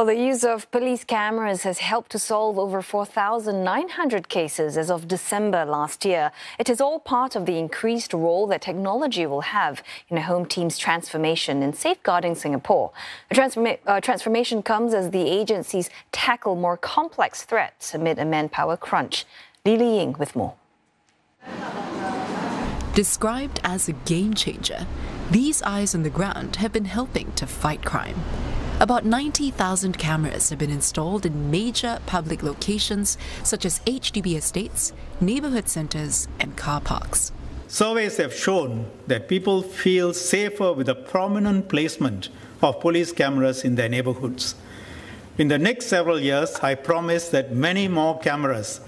Well, the use of police cameras has helped to solve over 4,900 cases as of December last year. It is all part of the increased role that technology will have in a home team's transformation in safeguarding Singapore. The transforma uh, transformation comes as the agencies tackle more complex threats amid a manpower crunch. Li Li Ying with more. Described as a game changer, these eyes on the ground have been helping to fight crime. About 90,000 cameras have been installed in major public locations such as HDB estates, neighborhood centers, and car parks. Surveys have shown that people feel safer with a prominent placement of police cameras in their neighborhoods. In the next several years, I promise that many more cameras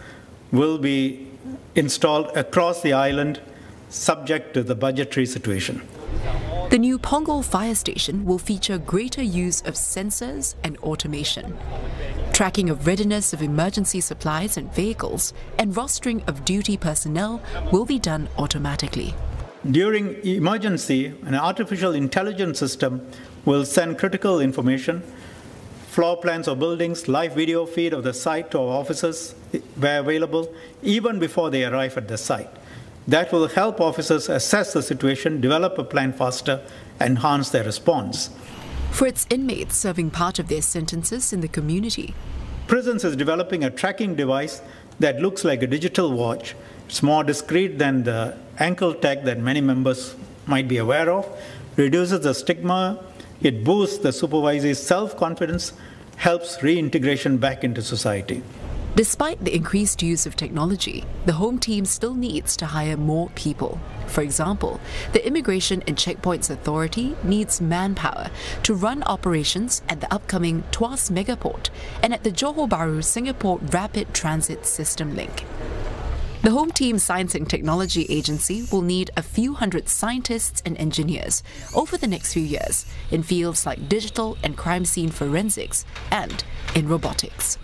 will be installed across the island, subject to the budgetary situation. The new Punggol fire station will feature greater use of sensors and automation. Tracking of readiness of emergency supplies and vehicles and rostering of duty personnel will be done automatically. During emergency, an artificial intelligence system will send critical information, floor plans of buildings, live video feed of the site to our officers where available, even before they arrive at the site. That will help officers assess the situation, develop a plan faster, enhance their response. For its inmates serving part of their sentences in the community, Prisons is developing a tracking device that looks like a digital watch. It's more discreet than the ankle tag that many members might be aware of, reduces the stigma, it boosts the supervisor's self confidence, helps reintegration back into society. Despite the increased use of technology, the home team still needs to hire more people. For example, the Immigration and Checkpoints Authority needs manpower to run operations at the upcoming Tuas Megaport and at the Johor Bahru Singapore Rapid Transit System link. The Home Team Science and Technology Agency will need a few hundred scientists and engineers over the next few years in fields like digital and crime scene forensics and in robotics.